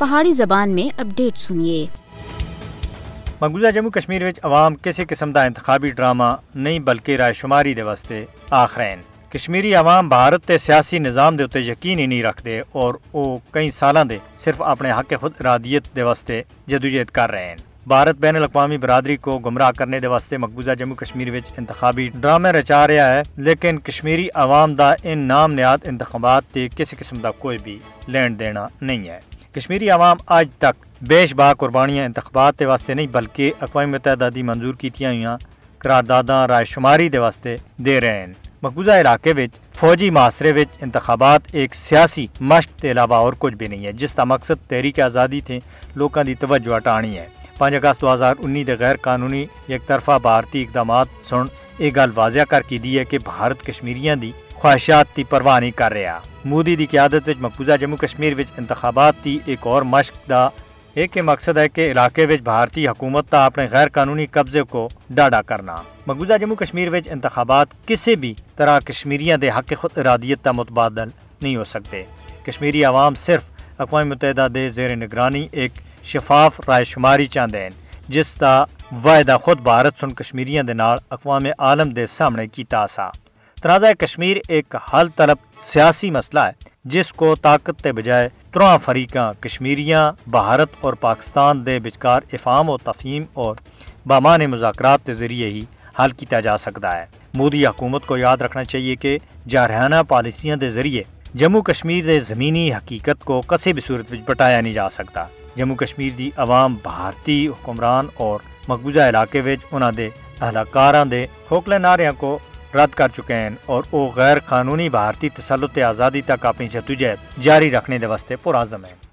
پہاڑی زبان میں اپڈیٹ سنیے۔ مقبوضہ جموں کشمیر وچ عوام کسی قسم دا انتخابی ڈرامہ نہیں بلکہ رائے شماری دے واسطے آخرین۔ کشمیری عوام بھارت تے سیاسی نظام دے اتے یقین ہی نہیں رکھتے اور او کئی سالاں دے صرف اپنے حق خود ارادیت دے واسطے جدوجہد کر رہے ہیں۔ بھارت بین الاقوامی برادری کو گمراہ کرنے دے واسطے مقبوضہ جموں کشمیر وچ انتخابی ڈرامے رچا رہا ہے، لیکن کشمیری عوام دا ان نام نیاد انتخابات تے کسی قسم دا کوئی بھی لین دینا نہیں ہے۔ کشمیری عوام آج تک بیش با قربانیاں انتخابات کے واسطے نہیں، بلکہ اقوام متحدہ دی منظور کیتیاں ہوئی قرارداداں رائے شماری دے واسطے دے رہے ہیں۔ مقبوضہ علاقے وچ فوجی معاشرے وچ انتخابات ایک سیاسی مشق کے علاوہ اور کچھ بھی نہیں ہے، جس کا مقصد تحریک آزادی تھے لوگوں دی توجہ ہٹانی ہے۔ پانچ اگست دو ہزار انی دے غیر قانونی ایک طرفہ بھارتی اقدامات سن یہ گل واضح کر کی دی ہے کہ بھارت کشمیریاں دی خواہشات کی پرواہ نہیں کر رہا مودی دی قیادت وچ مقبوضہ جموں کشمیر وچ انتخابات کی ایک اور مشق دا ایک مقصد ہے کہ علاقے وچ بھارتی حکومت تا اپنے غیر قانونی قبضے کو ڈاڈا کرنا مقبوضہ جموں کشمیر وچ انتخابات کسی بھی طرح کشمیریاں دے حق خود ارادیت تا متبادل نہیں ہو سکتے کشمیری عوام صرف اقوام متحدہ دے زیر نگرانی ایک شفاف رائے شماری چاہتے ہیں جس کا وعدہ خود بھارت سن کشمیریاں دے نال اقوام عالم دے سامنے کیتا سا۔ تنازع کشمیر ایک حل طلب سیاسی مسئلہ ہے، جس کو طاقت کے بجائے ترواں فریقاں کشمیریاں، بھارت اور پاکستان دے بچکار افہام و تفہیم اور بامان مذاکرات کے ذریعے ہی حل کیا جا سکتا ہے۔ مودی حکومت کو یاد رکھنا چاہیے کہ جارحانہ پالیسیاں دے ذریعے جموں کشمیر دے زمینی حقیقت کو کسی بھی صورت بٹایا نہیں جا سکتا جموں کشمیر دی عوام بھارتی حکمران اور مقبوضہ علاقے وچ انہاں دے اہلکاراں دے ہوکلے نعریاں کو رد کر چکے ہیں اور وہ غیر قانونی بھارتی تسلط آزادی تک اپنی جدوجہد جاری رکھنے دے واسطے پرعزم ہیں۔